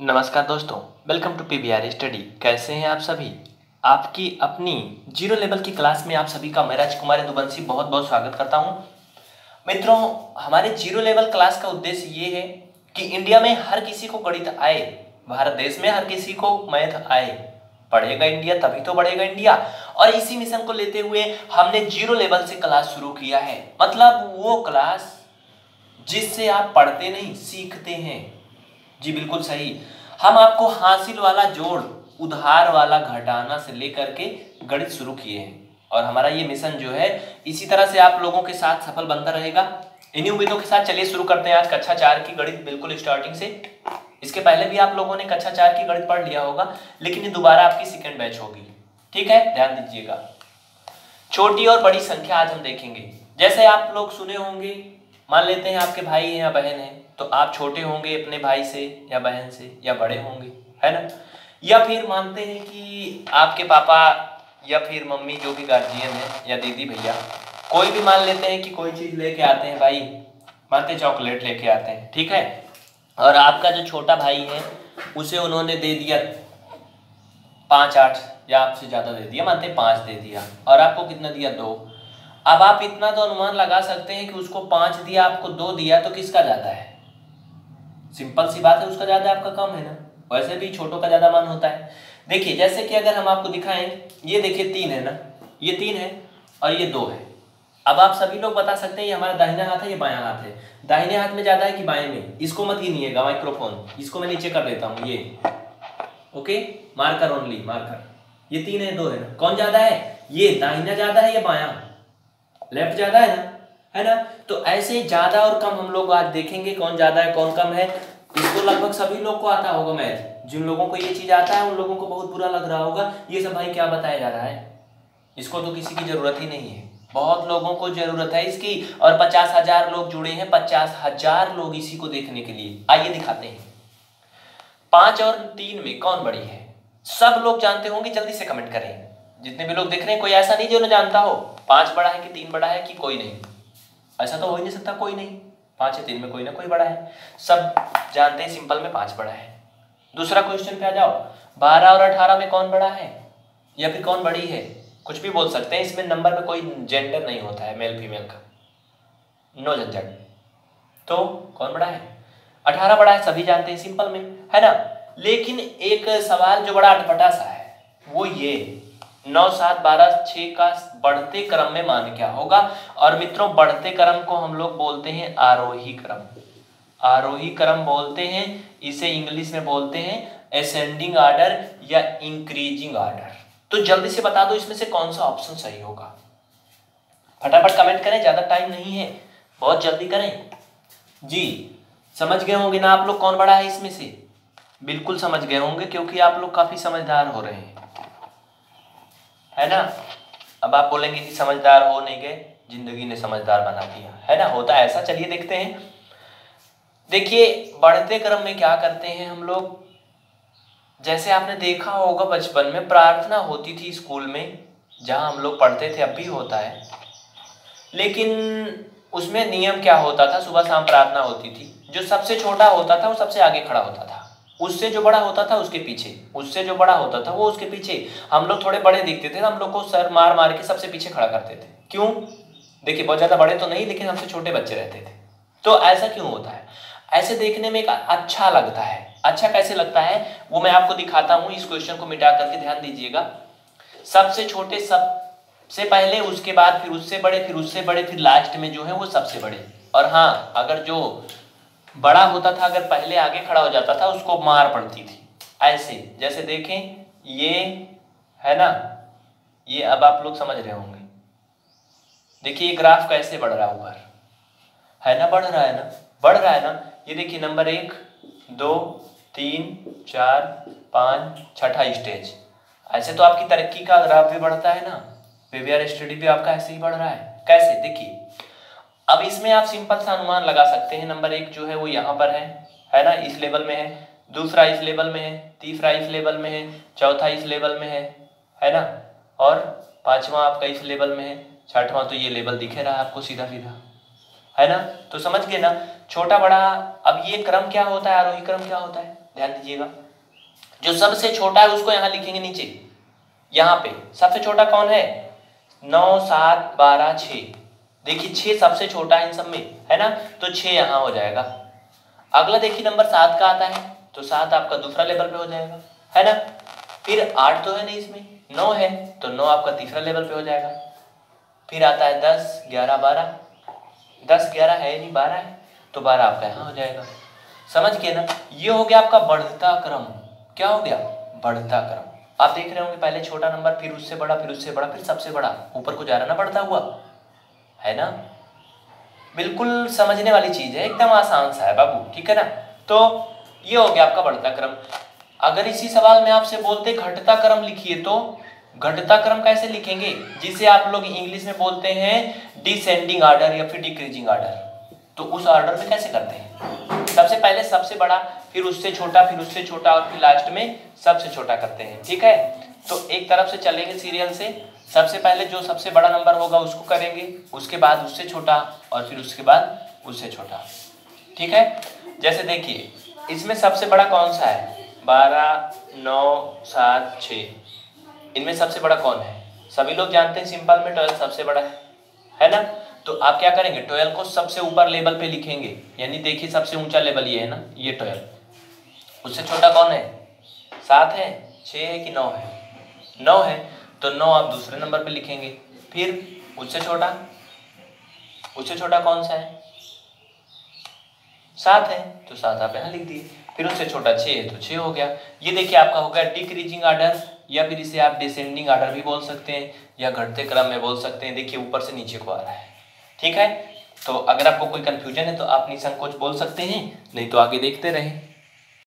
नमस्कार दोस्तों welcome to P B R study कैसे हैं आप सभी? आपकी अपनी ज़ीरो लेवल की क्लास में आप सभी का मैं राजकुमार दुबंशी बहुत बहुत स्वागत करता हूँ। मित्रों, हमारे ज़ीरो लेवल क्लास का उद्देश्य ये है कि इंडिया में हर किसी को गणित आए, भारत देश में हर किसी को मैथ आए। पढ़ेगा इंडिया तभी तो बढ़ेगा इंडिया और इसी मिशन को लेते हुए हमने ज़ीरो लेवल से क्लास शुरू किया है। मतलब वो क्लास जिससे आप पढ़ते नहीं, सीखते हैं। जी, बिल्कुल सही। हम आपको हासिल वाला जोड़, उधार वाला घटाना से लेकर के गणित शुरू किए हैं। और हमारा ये मिशन जो है, इसी तरह से आप लोगों के साथ सफल बनता रहेगा। इन्हीं उम्मीदों के साथ चलिए शुरू करते हैं आज कक्षा चार की गणित, बिल्कुल स्टार्टिंग से। इसके पहले भी आप लोगों ने कक्षा चार की गणित पढ़ लिया होगा, लेकिन ये दोबारा आपकी सेकेंड बैच होगी। ठीक है? ध्यान दीजिएगा। छोटी और बड़ी संख्या आज हम देखेंगे। जैसे आप लोग सुने होंगे, मान लेते हैं आपके भाई हैं या बहन है तो आप छोटे होंगे अपने भाई से या बहन से या बड़े होंगे, है ना? या फिर मानते हैं कि आपके पापा या फिर मम्मी जो भी गार्जियन है या दीदी भैया, कोई भी मान लेते हैं कि कोई चीज़ लेके आते हैं भाई, मानते चॉकलेट लेके आते हैं, ठीक है? और आपका जो छोटा भाई है, उसे उन्होंने दे दिया पाँच आठ या आपसे ज़्यादा दे दिया, मानते पाँच दे दिया, और आपको कितना दिया? दो। अब आप इतना तो अनुमान लगा सकते हैं कि उसको पाँच दिया, आपको दो दिया तो किसका ज़्यादा है? सिंपल सी बात है, उसका ज़्यादा आपका कम है ना। वैसे भी छोटों का ज़्यादा मान होता है। देखिए, जैसे कि अगर हम आपको दिखाएँ, ये देखिए तीन है ना। ये तीन है और ये दो है। अब आप सभी लोग बता सकते हैं, ये हमारा दाहिना हाथ है, ये बायां हाथ है। दाहिने हाथ में ज़्यादा है कि बाएँ में? इसको मत ही है माइक्रोफोन इसको मैं नीचे कर देता हूँ, ये। ओके? Marker only marker. ये तीन है, दो है ना। कौन ज़्यादा है? ये दाहिना ज़्यादा है, या बायां। लेफ़्ट ज़्यादा है ना? है ना? तो ऐसे ही ज़्यादा और कम हम लोग आज देखेंगे कौन ज़्यादा है, कौन कम है। इसको लगभग सभी लोग को आता होगा मैथ जिन लोगों को ये चीज़ आता है, उन लोगों को बहुत बुरा लग रहा होगा। ये सब भाई क्या बताया जा रहा है? इसको तो किसी की ज़रूरत ही नहीं है। बहुत लोगों को ज़रूरत है इसकी, और पचास हज़ार लोग जुड़े हैं, पचास हज़ार लोग इसी को देखने के लिए। आइए दिखाते हैं। पाँच और तीन में कौन बड़ी है? सब लोग जानते होंगे, जल्दी से कमेंट करें। जितने भी लोग देख रहे हैं, कोई ऐसा नहीं जो ना जानता हो। पाँच बड़ा है कि तीन बड़ा है कि कोई नहीं? ऐसा तो हो ही नहीं सकता, कोई नहीं। पाँच या तीन में कोई ना कोई बड़ा है। सब जानते हैं सिंपल में पाँच बड़ा है। दूसरा क्वेश्चन पे आ जाओ। बारह और अठारह में कौन बड़ा है? या फिर कौन बड़ी है? कुछ भी बोल सकते हैं, इसमें नंबर में कोई जेंडर नहीं होता है मेल फीमेल का। नो झंझट तो कौन बड़ा है? अठारह बड़ा है, सभी जानते हैं सिंपल में, है ना? लेकिन एक सवाल जो बड़ा अटपटा सा है, वो ये नौ सात बारह छ का बढ़ते क्रम में मान क्या होगा? और मित्रों, बढ़ते क्रम को हम लोग बोलते हैं आरोही क्रम। आरोही क्रम बोलते हैं, इसे इंग्लिश में बोलते हैं असेंडिंग ऑर्डर या इंक्रीजिंग ऑर्डर तो जल्दी से बता दो इसमें से कौन सा ऑप्शन सही होगा। फटाफट कमेंट करें, ज़्यादा टाइम नहीं है। बहुत जल्दी करें। जी, समझ गए होंगे ना आप लोग कौन बड़ा है इसमें से? बिल्कुल समझ गए होंगे, क्योंकि आप लोग काफ़ी समझदार हो रहे हैं। है ना? अब आप बोलेंगे कि समझदार हो नहीं गए, ज़िंदगी ने समझदार बना दिया। है ना? होता है ऐसा? चलिए देखते हैं। देखिए, बढ़ते क्रम में क्या करते हैं हम लोग? जैसे आपने देखा होगा बचपन में, प्रार्थना होती थी स्कूल में, जहाँ हम लोग पढ़ते थे, अब भी होता है। लेकिन उसमें नियम क्या होता था? सुबह शाम प्रार्थना होती थी। जो सबसे छोटा होता था, वो सबसे आगे खड़ा होता था। उससे जो बड़ा होता था उसके पीछे, उससे जो बड़ा होता था वो उसके पीछे। हम लोग थोड़े बड़े दिखते थे, हम लोग को सर मार मार के सबसे पीछे खड़ा करते थे। क्यों? देखिए, बहुत ज़्यादा बड़े तो नहीं, लेकिन हमसे छोटे बच्चे रहते थे। तो ऐसा क्यों होता है? ऐसे देखने में एक अच्छा लगता है। अच्छा कैसे लगता है? वो मैं आपको दिखाता हूँ, इस क्वेश्चन को मिटा करके ध्यान दीजिएगा। सबसे छोटे, सबसे पहले, उसके बाद फिर उससे बड़े, फिर उससे बड़े, फिर लास्ट में जो है वो सबसे बड़े। और हाँ अगर जो बड़ा होता था, अगर पहले आगे खड़ा हो जाता था, उसको मार पड़ती थी। ऐसे, जैसे देखें, ये है ना? ये अब आप लोग समझ रहे होंगे। देखिए, ये ग्राफ कैसे बढ़ रहा है। ऊपर है ना? बढ़ रहा है ना? बढ़ रहा है ना? ये देखिए, नंबर एक, दो, तीन, चार, पाँच, छठा स्टेज। ऐसे तो आपकी तरक्की का ग्राफ भी बढ़ता है ना? पीवीआर स्टडी भी आपका ऐसे ही बढ़ रहा है। कैसे? देखिए अब इसमें आप सिंपल सा अनुमान लगा सकते हैं, नंबर एक जो है वो यहाँ पर है है ना, इस लेवल में है, दूसरा इस लेवल में है, तीसरा इस लेवल में है, चौथा इस लेवल में है है ना, और पांचवा आपका इस लेवल में है, छठवां तो ये लेवल दिखे रहा है आपको सीधा सीधा है ना तो समझ गए ना, छोटा बड़ा, अब ये क्रम क्या होता है, आरोही क्रम क्या होता है, ध्यान दीजिएगा, जो सबसे छोटा है उसको यहाँ लिखेंगे नीचे, यहाँ पे, सबसे छोटा कौन है, नौ, सात, बारह छ देखिए छ सबसे छोटा है इन सब में, है ना? तो छ यहाँ हो जाएगा। अगला देखिए, नंबर सात का आता है तो सात आपका दूसरा लेवल पे हो जाएगा, है ना? फिर आठ तो है नहीं इसमें, नौ है तो नौ आपका तीसरा लेवल पे हो जाएगा। फिर आता है दस, ग्यारह, बारह। दस, ग्यारह है नहीं, बारह है तो बारह आपका यहाँ हो जाएगा। समझ गए ना? ये हो गया आपका बढ़ता क्रम। क्या हो गया? बढ़ता क्रम। आप देख रहे होंगे, पहले छोटा नंबर, फिर उससे बड़ा, फिर उससे बड़ा, फिर सबसे बड़ा। ऊपर को जा रहा ना, बढ़ता हुआ। है ना? बिल्कुल समझने वाली चीज़ है, एकदम आसान सा है बाबू, ठीक है ना? तो ये हो गया आपका बढ़ता क्रम। अगर इसी सवाल में आपसे बोलते घटता क्रम लिखिए तो? घटता क्रम कैसे लिखेंगे? जिसे आप लोग इंग्लिश में बोलते हैं डिसेंडिंग ऑर्डर या फिर डिक्रीजिंग ऑर्डर तो उस ऑर्डर में कैसे करते हैं? सबसे पहले सबसे बड़ा, फिर उससे छोटा, फिर उससे छोटा, और फिर लास्ट में सबसे छोटा करते हैं, ठीक है? तो एक तरफ़ से चलेंगे सीरियल से सबसे पहले जो सबसे बड़ा नंबर होगा उसको करेंगे, उसके बाद उससे छोटा और फिर उसके बाद उससे छोटा। ठीक है? जैसे देखिए, इसमें सबसे बड़ा कौन सा है? बारह, नौ, सात छ इनमें सबसे बड़ा कौन है? सभी लोग जानते हैं सिंपल में ट्वेल्व सबसे बड़ा है है ना? तो आप क्या करेंगे? ट्वेल्व को सबसे ऊपर लेवल पे लिखेंगे। यानी देखिए सबसे ऊँचा लेवल ये है ना, ये ट्वेल्व। उससे छोटा कौन है? सात है छ है कि नौ है? नौ है। तो नौ आप दूसरे नंबर पे लिखेंगे। फिर उससे छोटा उससे छोटा कौन सा है? सात है तो सात आप यहाँ लिख दिए। फिर उससे छोटा छः है तो छः हो गया। ये देखिए आपका हो गया डिक्रीजिंग आर्डर या फिर इसे आप डिसेंडिंग आर्डर भी बोल सकते हैं, या घटते क्रम में बोल सकते हैं। देखिए, ऊपर से नीचे को आ रहा है। ठीक है? तो अगर आपको कोई कंफ्यूजन है तो आप निसंकोच बोल सकते हैं, नहीं तो आगे देखते रहें।